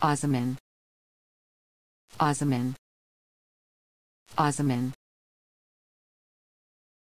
Osman. Osman. Osman.